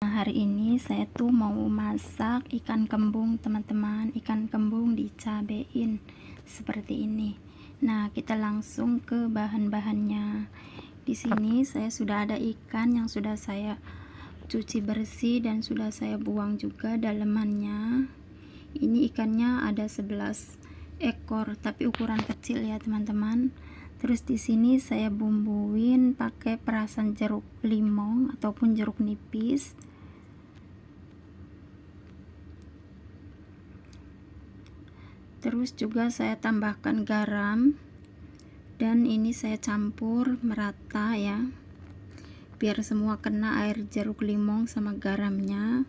Nah, hari ini saya tuh mau masak ikan kembung teman-teman. Ikan kembung dicabein seperti ini. Nah kita langsung ke bahan-bahannya. Di sini saya sudah ada ikan yang sudah saya cuci bersih dan sudah saya buang juga dalemannya. Ini ikannya ada 11 ekor tapi ukuran kecil ya teman-teman. Terus di sini saya bumbuin pakai perasan jeruk limau ataupun jeruk nipis terus juga saya tambahkan garam. Dan ini saya campur merata ya. Biar semua kena air jeruk limau sama garamnya